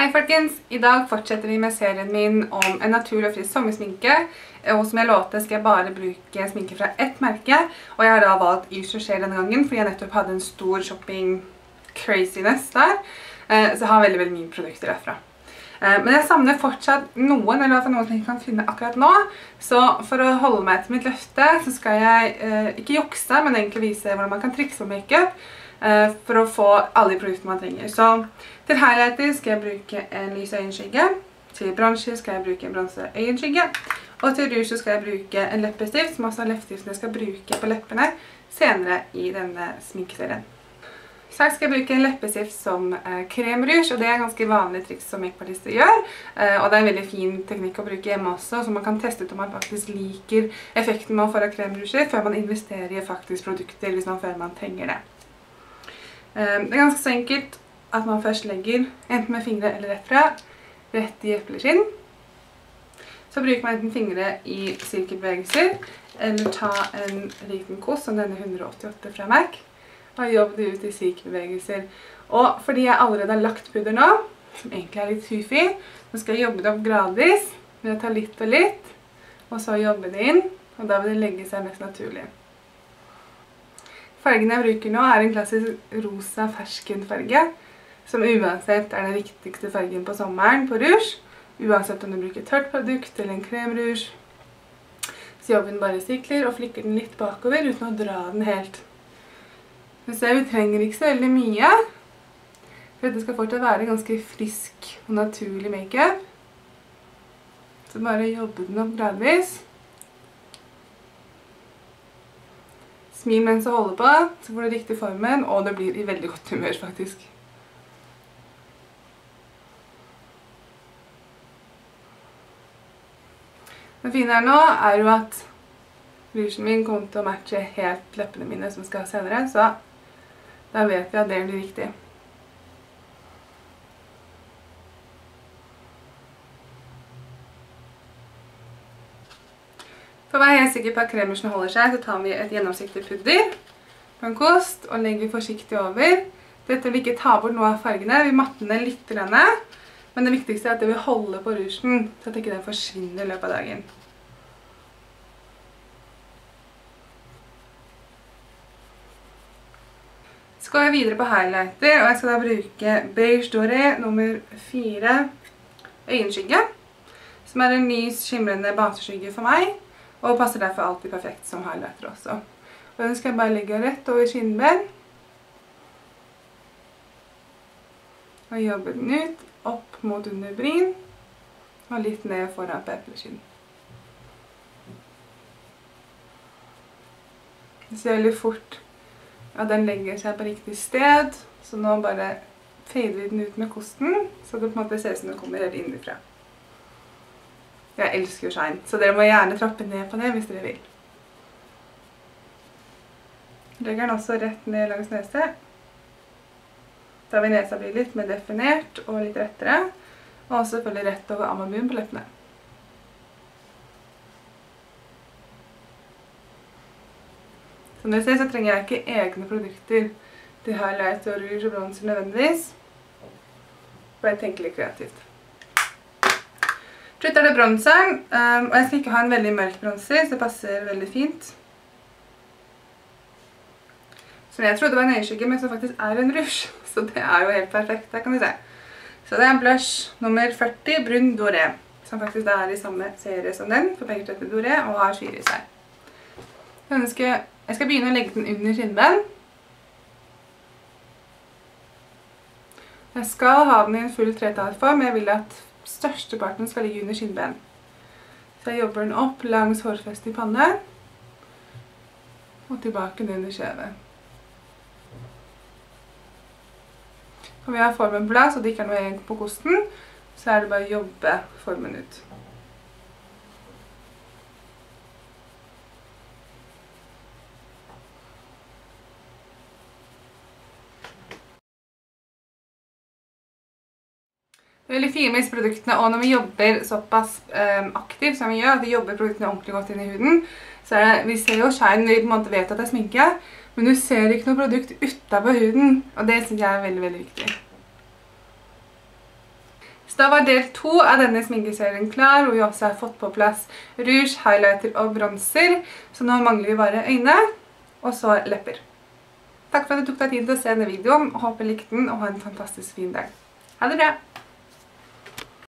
Hei folkens! I dag fortsetter vi med serien min om en naturlig og frisk sommersminke. Og som jeg lovte skal jeg bare bruke sminke fra ett merke. Og jeg har da valgt Yves Rocher denne gangen, fordi jeg nettopp hadde en stor shopping craziness der. Eh, så jeg har veldig, veldig mye produkter derfra. Eh, men jeg samler fortsatt noen, eller i hvert noen som jeg kan finne akkurat nå. Så for å holde meg til mitt løfte, så skal jeg eh, ikke jukse, men egentlig vise hvordan man kan trikse på make-up. Eh, for å få alle de produktene man trenger. Så til highlighter skal jeg bruke en lys øyenskygge. Til bransje skal jeg bruke en bronse øyenskygge. Og til rouge skal jeg bruke en leppestift, som også er leppestiften jeg skal bruke på leppene senere i denne sminkeserien. Så her skal jeg bruke en leppestift som eh, kremrouge, og det er ganske vanlig triks som makeupartister gjør. Eh, og det er en veldig fin teknikk å bruke hjemme også, så man kan teste ut om man faktisk liker effekten med å få kremrouger før man investerer i faktisk produkter hvis man føler man trenger det. Ehm, det er ganske så enkelt at man først legger, enten med fingre eller rett fra, rett i epleskinn. Så bruker man enten fingre i sirkelbevegelser, eller ta en liten kost, som denne 188 fra MAC, og jobbe det ut i sirkelbevegelser. Og fordi jeg allerede har lagt pudder nå, som egentlig er litt hyfi, så skal jeg jobbe det opp gradvis, ved å ta litt og litt, og så jobbe det inn, og da vil det legge seg mest naturlig. Fargen jeg bruker nå er en klassisk rosa ferskenfarge, som uansett er den viktigste fargen på sommeren på rouge. Uansett om du bruker tørt produkt eller en kremrouge. Så jobber den bare sykler og flikker den litt bakover uten å dra den helt. Men så vi trenger ikke så veldig mye. For dette skal fortsatt være ganske frisk og naturlig make-up. Så bare jobbe den opp gradvis. Smil mens du holder på, så får du riktig formen, og det blir i veldig godt humør faktisk. Det fine her nå er jo at rougen min kommer til å matche helt leppene mine som skal senere, så da vet vi at det blir riktig. For å være helt sikker på at kremersen holder seg, så tar vi et gjennomsiktig pudder på en kost og legger forsiktig over. Dette vil ikke ta bort noe av fargene, vi matter den litt. Men det viktigste er at det vil holde på rougen, så at ikke den forsvinner i løpet av dagen. Så går jeg videre på highlighter, og jeg skal da bruke Beige Doré nummer 4 øyenskygge, som er en lys skimrende baseskygge for meg. Og passer derfor alltid perfekt som highlighter også. Og den skal jeg bare legge rett over skinnben. Og jobbe den ut, opp mot underbryn, og litt ned foran på epleskinn. Det ser veldig fort at den legger seg på riktig sted, så nå bare fader vi den ut med kosten, så det på en måte ser ut som den kommer helt innifra. Jeg elsker jo shine, så dere må gjerne trappe ned på det hvis dere vil. Legger den også rett ned langs nese. Da vil nesa bli litt mer definert og litt rettere. Og selvfølgelig rett over amabuen på leppene. Som dere ser så trenger jeg ikke egne produkter til highlight og rouge og bronzer nødvendigvis. Bare tenke litt kreativt. Slutt er det bronseren, um, og jeg skal ikke ha en veldig mørk bronser, så det passer veldig fint. Som jeg trodde var en øyeskygge, men som faktisk er en rouge. Så det er jo helt perfekt, der kan vi se. Så det er en blush nummer 40, brun doré, som faktisk er i samme serie som den, for begge dette doré, og har syre i seg. Jeg skal, jeg skal begynne å legge den under kinnben. Jeg skal ha den i en full tretallform, jeg vil at størsteparten skal ligge under skinnben. Så jeg jobber den opp langs hårfestet i pannen og tilbake ned under skjevet. Om vi har formen plass, og det ikke er noe egg på kosten, så er det bare å jobbe formen ut. Veldig fine med disse produktene, og når vi jobber såpass um, aktivt som vi gjør, at vi jobber produktene ordentlig godt inn i huden, så er det, vi ser jo shine, vi på en måte vet at det er sminke, men du ser ikke noe produkt utenfor huden, og det synes jeg er veldig, veldig viktig. Så da var del to av denne sminkeserien klar, hvor vi også har fått på plass rouge, highlighter og bronser. Så nå mangler vi bare øyne, og så lepper. Takk for at du tok deg tid til å se denne videoen, og håper likte den, og ha en fantastisk fin dag. Ha det bra!